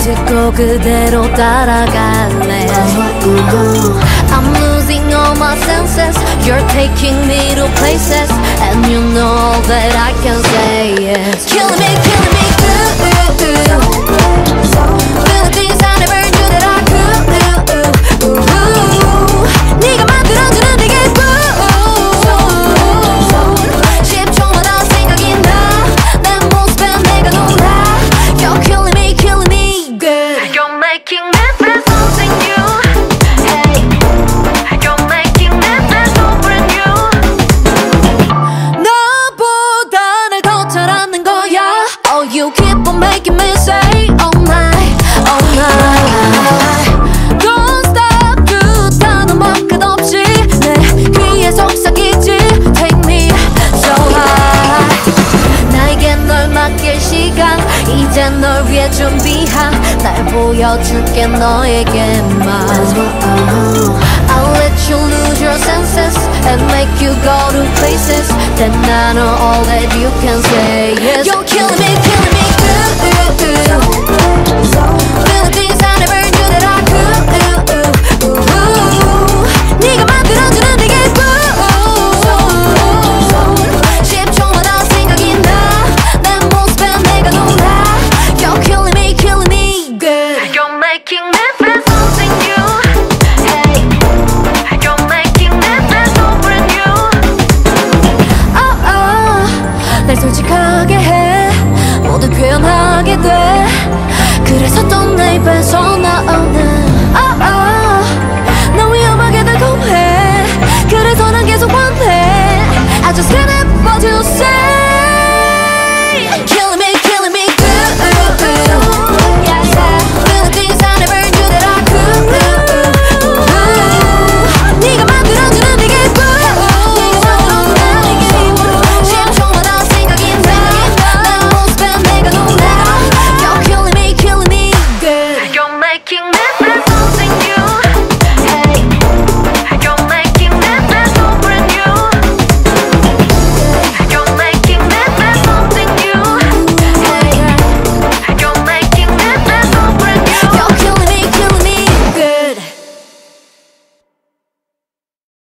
듣고 그대로 따라갈래 I'm losing all my senses You're taking me to places And you know that I can say 시간 이제 널 위해 준비한 날 보여줄게 너에게만 I'll let you lose your senses and make you go to places Then I know all that you can say yes You're killing me, killing me 날 솔직하게 해. 모두 표현하게 돼. 그래서 또내 입에